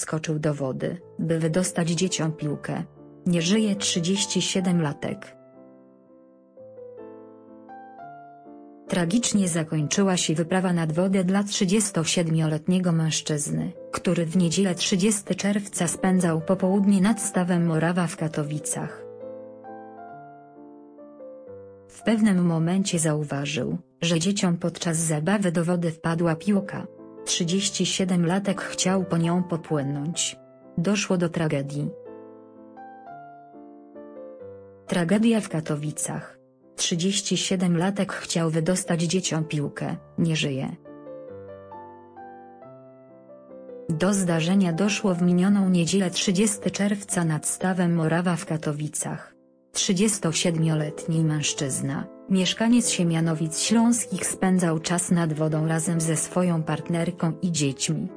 wskoczył do wody, by wydostać dzieciom piłkę. Nie żyje 37-latek. Tragicznie zakończyła się wyprawa nad wodę dla 37-letniego mężczyzny, który w niedzielę 30 czerwca spędzał popołudnie nad stawem Morawa w Katowicach. W pewnym momencie zauważył, że dzieciom podczas zabawy do wody wpadła piłka. 37-latek chciał po nią popłynąć. Doszło do tragedii. Tragedia w Katowicach. 37-latek chciał wydostać dzieciom piłkę, nie żyje. Do zdarzenia doszło w minioną niedzielę 30 czerwca nad stawem Morawa w Katowicach. 37-letni mężczyzna, mieszkaniec Siemianowic Śląskich spędzał czas nad wodą razem ze swoją partnerką i dziećmi.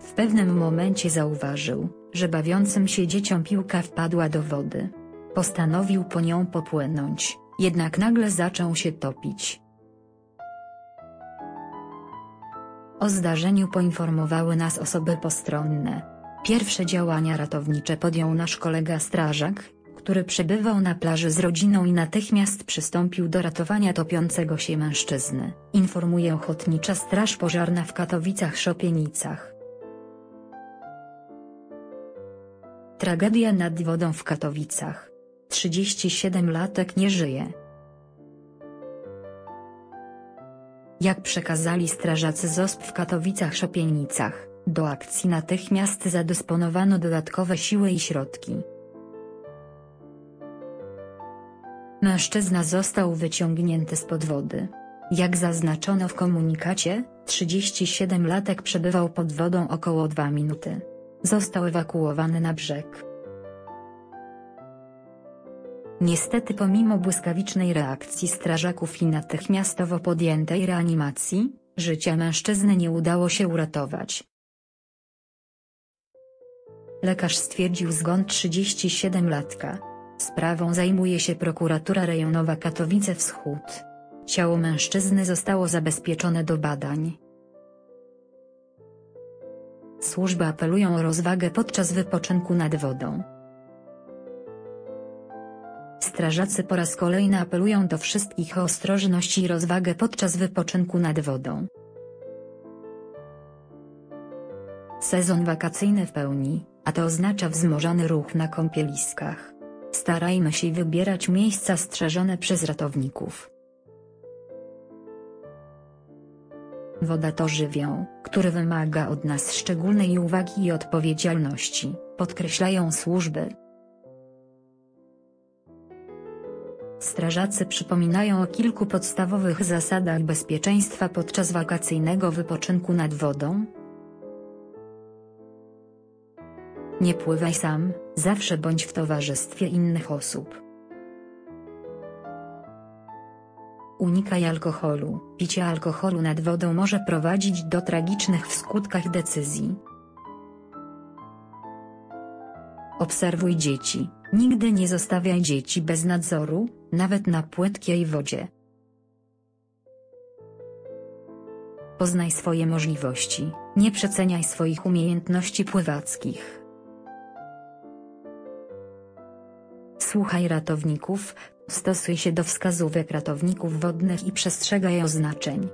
W pewnym momencie zauważył, że bawiącym się dzieciom piłka wpadła do wody. Postanowił po nią popłynąć, jednak nagle zaczął się topić. O zdarzeniu poinformowały nas osoby postronne. Pierwsze działania ratownicze podjął nasz kolega strażak, który przebywał na plaży z rodziną i natychmiast przystąpił do ratowania topiącego się mężczyzny, informuje Ochotnicza Straż Pożarna w Katowicach-Szopienicach. Tragedia nad wodą w Katowicach. 37-latek nie żyje. Jak przekazali strażacy ZOSP w Katowicach-Szopienicach, do akcji natychmiast zadysponowano dodatkowe siły i środki. Mężczyzna został wyciągnięty spod wody. Jak zaznaczono w komunikacie, 37-latek przebywał pod wodą około 2 minuty. Został ewakuowany na brzeg. Niestety pomimo błyskawicznej reakcji strażaków i natychmiastowo podjętej reanimacji, życia mężczyzny nie udało się uratować. Lekarz stwierdził zgon 37-latka. Sprawą zajmuje się prokuratura rejonowa Katowice Wschód. Ciało mężczyzny zostało zabezpieczone do badań. Służby apelują o rozwagę podczas wypoczynku nad wodą. Strażacy po raz kolejny apelują do wszystkich o ostrożność i rozwagę podczas wypoczynku nad wodą. Sezon wakacyjny w pełni, a to oznacza wzmożony ruch na kąpieliskach. Starajmy się wybierać miejsca strzeżone przez ratowników. Woda to żywioł, który wymaga od nas szczególnej uwagi i odpowiedzialności, podkreślają służby. Strażacy przypominają o kilku podstawowych zasadach bezpieczeństwa podczas wakacyjnego wypoczynku nad wodą. Nie pływaj sam, zawsze bądź w towarzystwie innych osób. Unikaj alkoholu. Picie alkoholu nad wodą może prowadzić do tragicznych w skutkach decyzji. Obserwuj dzieci. Nigdy nie zostawiaj dzieci bez nadzoru, nawet na płytkiej wodzie. Poznaj swoje możliwości, nie przeceniaj swoich umiejętności pływackich. Słuchaj ratowników, stosuj się do wskazówek ratowników wodnych i przestrzegaj oznaczeń.